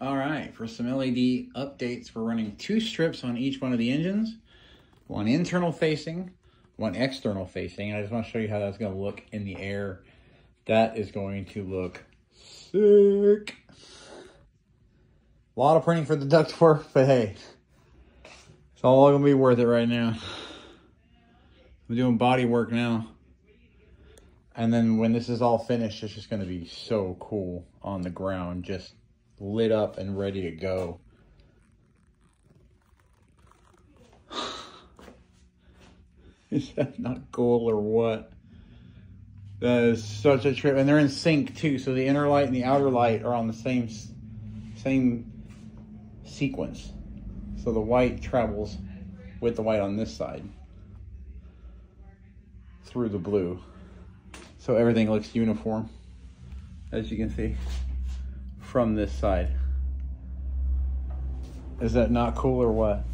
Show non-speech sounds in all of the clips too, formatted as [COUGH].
All right, for some LED updates, we're running two strips on each one of the engines. One internal facing, one external facing. And I just want to show you how that's going to look in the air. That is going to look sick. A lot of printing for the ductwork, but hey, it's all going to be worth it right now. I'm doing body work now. And then when this is all finished, it's just going to be so cool on the ground, just lit up and ready to go. [SIGHS] is that not cool or what? That is such a trip. And they're in sync too. So the inner light and the outer light are on the same, same sequence. So the white travels with the white on this side through the blue. So everything looks uniform, as you can see, from this side. Is that not cool or what?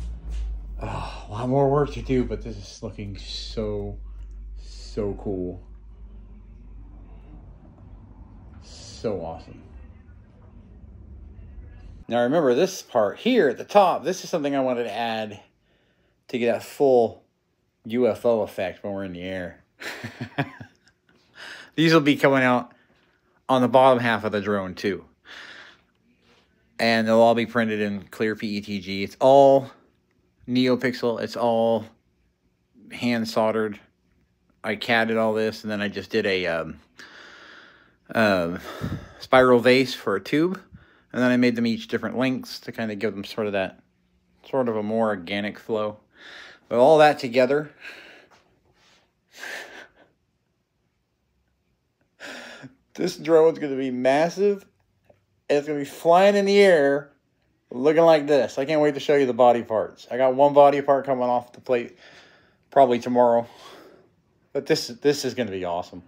Oh, a lot more work to do, but this is looking so, so cool. So awesome. Now remember this part here at the top, this is something I wanted to add to get that full UFO effect when we're in the air. [LAUGHS] These will be coming out on the bottom half of the drone too. And they'll all be printed in clear PETG. It's all NeoPixel. It's all hand soldered. I CADed all this and then I just did a um, uh, spiral vase for a tube. And then I made them each different lengths to kind of give them sort of that, sort of a more organic flow. But all that together [SIGHS] This drone's going to be massive. It's going to be flying in the air looking like this. I can't wait to show you the body parts. I got one body part coming off the plate probably tomorrow. But this this is going to be awesome.